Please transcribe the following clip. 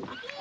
Okay.